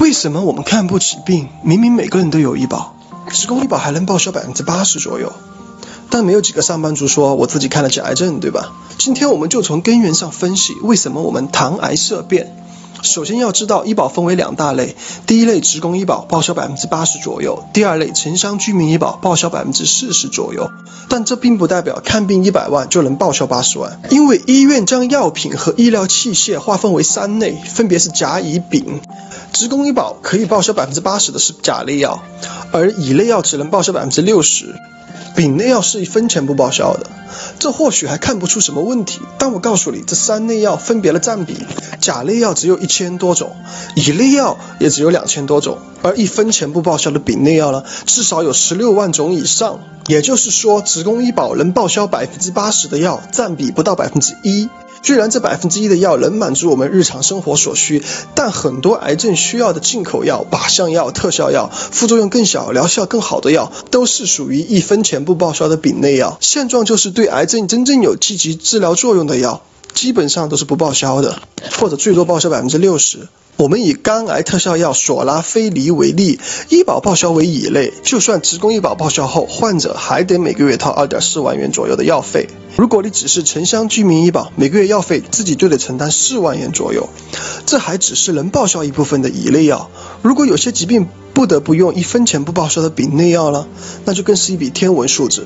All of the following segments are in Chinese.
为什么我们看不起病？明明每个人都有医保，职工医保还能报销百分之八十左右，但没有几个上班族说我自己看得起癌症，对吧？今天我们就从根源上分析，为什么我们谈癌色变。首先要知道，医保分为两大类，第一类职工医保报销百分之八十左右，第二类城乡居民医保报销百分之四十左右。但这并不代表看病一百万就能报销八十万，因为医院将药品和医疗器械划分为三类，分别是甲、乙、丙。职工医保可以报销百分之八十的是甲类药，而乙类药只能报销百分之六十。丙类药是一分钱不报销的，这或许还看不出什么问题，但我告诉你，这三类药分别的占比，甲类药只有一千多种，乙类药也只有两千多种，而一分钱不报销的丙类药呢，至少有十六万种以上。也就是说，职工医保能报销百分之八十的药，占比不到百分之一。虽然这百分之一的药能满足我们日常生活所需，但很多癌症需要的进口药、靶向药、特效药、副作用更小、疗效更好的药，都是属于一分钱不报销的丙类药。现状就是对癌症真正有积极治疗作用的药，基本上都是不报销的，或者最多报销百分之六十。我们以肝癌特效药索拉非尼为例，医保报销为乙类，就算职工医保报销后，患者还得每个月掏二点四万元左右的药费。如果你只是城乡居民医保，每个月药费自己就得承担四万元左右。这还只是能报销一部分的乙类药，如果有些疾病不得不用一分钱不报销的丙类药了，那就更是一笔天文数字。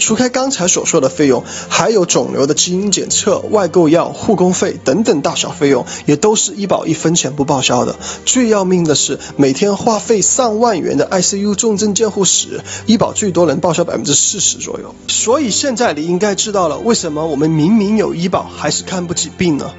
除开刚才所说的费用，还有肿瘤的基因检测、外购药、护工费等等大小费用，也都是医保一分钱不报销的。最要命的是，每天花费上万元的 ICU 重症监护室，医保最多能报销百分之四十左右。所以现在你应该知道了，为什么我们明明有医保，还是看不起病呢？